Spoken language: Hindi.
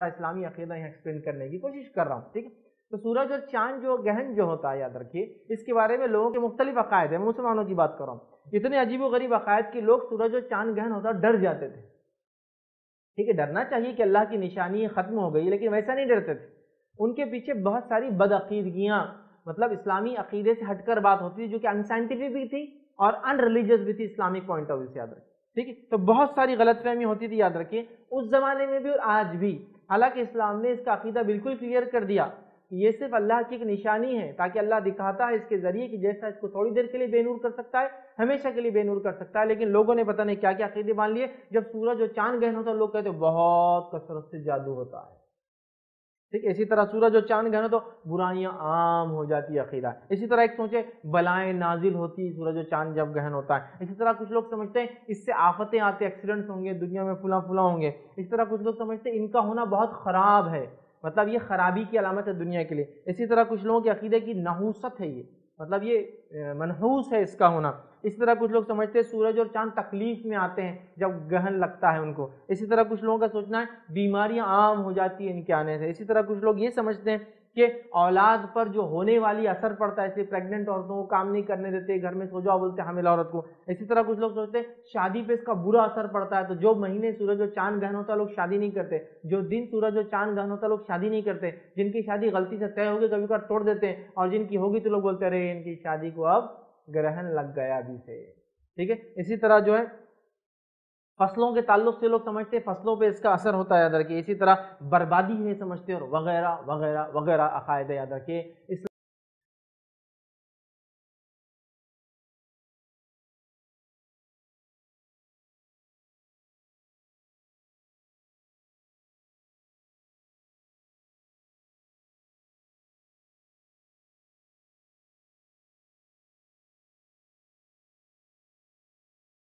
इस्लामी अकीदा यहाँ एक्सप्लेन करने की कोशिश कर रहा हूँ, ठीक है? तो सूरज और चाँद जो गहन जो होता है, याद रखिए, इसके बारे में लोगों के मुख्तलिफ़ अकायद है, मुसलमानों की बात कर रहा हूँ। इतने अजीब व गरीब अकायद के लोग सूरज और चाँद गहन होता डर जाते थे। ठीक है, डरना चाहिए कि अल्लाह की निशानी खत्म हो गई, लेकिन वैसा नहीं डरते थे। उनके पीछे बहुत सारी बदअकीदगियाँ मतलब इस्लामी अकीदे से हटकर बात होती थी, जो कि अनसाइंटिफिक भी थी और अनरिलीजियस भी थी, इस्लामिक पॉइंट ऑफ़ व्यू से याद रखिए। ठीक है तो बहुत सारी गलतफहमी होती थी, याद रखिए। उस जमाने में भी और आज भी हालाँकि इस्लाम ने इसका अकीदा बिल्कुल क्लियर कर दिया कि ये सिर्फ़ अल्लाह की एक निशानी है, ताकि अल्लाह दिखाता है इसके ज़रिए कि जैसा इसको थोड़ी देर के लिए बेनूर कर सकता है, हमेशा के लिए बेनूर कर सकता है, लेकिन लोगों ने पता नहीं क्या क्या अकीदे मान लिए। जब सूरज और चाँद गहन होता है, लोग कहते हैं, बहुत कसरत से जादू होता है। ठीक, इसी तरह सूरज और चाँद गहन तो बुराइयाँ आम हो जाती है अकीदा इसी तरह एक सोचे, बलाएँ नाजिल होती सूरज और चाँद जब गहन होता है। इसी तरह कुछ लोग समझते हैं, इससे आफतें आते, एक्सीडेंट्स होंगे, दुनिया में फुला फुला होंगे। इसी तरह कुछ लोग समझते हैं, इनका होना बहुत ख़राब है। मतलब ये खराबी की अलामत है दुनिया के लिए। इसी तरह कुछ लोगों के अकीदे की नहूसत है ये। मतलब ये मनहूस है इसका होना। इसी तरह कुछ लोग समझते हैं सूरज और चाँद तकलीफ़ में आते हैं, जब गहन लगता है उनको। इसी तरह कुछ लोगों का सोचना है, बीमारियाँ आम हो जाती हैं इनके आने से। इसी तरह कुछ लोग ये समझते हैं कि औलाद पर जो होने वाली असर पड़ता है, इसलिए प्रेग्नेंट औरतों को काम नहीं करने देते, घर में सो जाओ बोलते हमिल औरत को। इसी तरह कुछ लोग सोचते हैं, शादी पे इसका बुरा असर पड़ता है तो जो महीने सूरज और चाँद गहन होता है, लोग शादी नहीं करते। जो दिन सूरज और चाँद गहन होता है, लोग शादी नहीं करते। जिनकी शादी गलती से तय होगी, कभी कभी तोड़ देते हैं, और जिनकी होगी तो लोग बोलते रहे इनकी शादी को अब ग्रहण लग गया भी से। ठीक है? इसी तरह जो है, फ़सलों के ताल्लुक से लोग समझते हैं, फ़सलों पे इसका असर होता है, याद रखिए। इसी तरह बर्बादी है, समझते हैं, और वगैरह वगैरह वगैरह अकायदे याद रखिए। इस